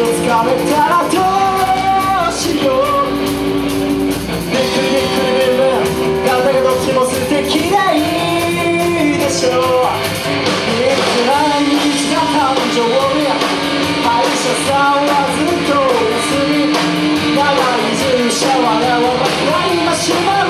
をつかめたらどうしようびっくりびっくりビル体がどっちも素敵でいいでしょういくらにした誕生日歯医者さんはずっとお休み長い従者はわばかりマシュマロにしちゃう